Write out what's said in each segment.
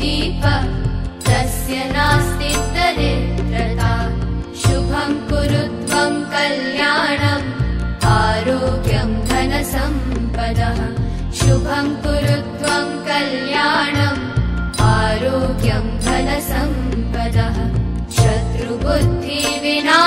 दीप तस्य नास्ति दरिद्रता। शुभं कुरु त्वं कल्याणम् आरोग्यं धनसम्पदः। शुभं कुरु त्वं कल्याणम् आरोग्यं धनसम्पदः। शत्रुबुद्धिविना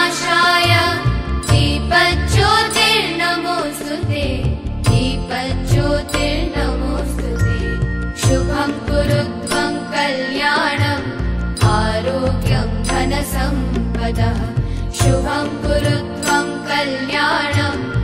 शुभं गुरुत्वं कल्याणम्।